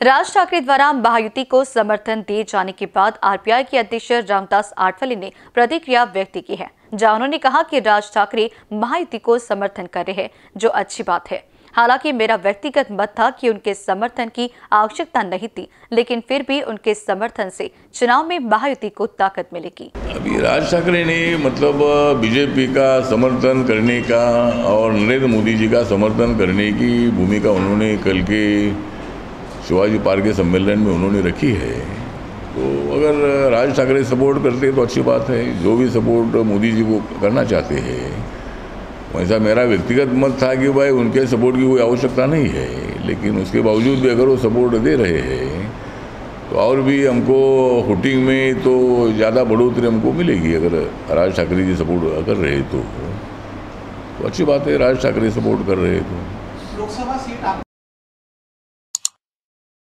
राज ठाकरे द्वारा महायुति को समर्थन दिए जाने के बाद आरपीआई के अध्यक्ष रामदास आठवले ने प्रतिक्रिया व्यक्त की है, जहाँ उन्होंने कहा कि राज ठाकरे महायुति को समर्थन कर रहे हैं, जो अच्छी बात है। हालाँकि मेरा व्यक्तिगत मत था कि उनके समर्थन की आवश्यकता नहीं थी, लेकिन फिर भी उनके समर्थन से चुनाव में महायुति को ताकत मिलेगी। अभी राज ठाकरे ने मतलब बीजेपी का समर्थन करने का और नरेंद्र मोदी जी का समर्थन करने की भूमिका उन्होंने कल के शिवाजी पार्क के सम्मेलन में उन्होंने रखी है। तो अगर राज ठाकरे सपोर्ट करते तो अच्छी बात है। जो भी सपोर्ट मोदी जी को करना चाहते हैं। वैसा मेरा व्यक्तिगत मत था कि भाई उनके सपोर्ट की कोई आवश्यकता नहीं है। लेकिन उसके बावजूद भी अगर वो सपोर्ट दे रहे हैं तो और भी हमको हुटिंग में तो ज़्यादा बढ़ोतरी हमको मिलेगी अगर राज ठाकरे जी सपोर्ट कर रहे तो, तो अच्छी बात है राज ठाकरे सपोर्ट कर रहे तो। लोकसभा सीट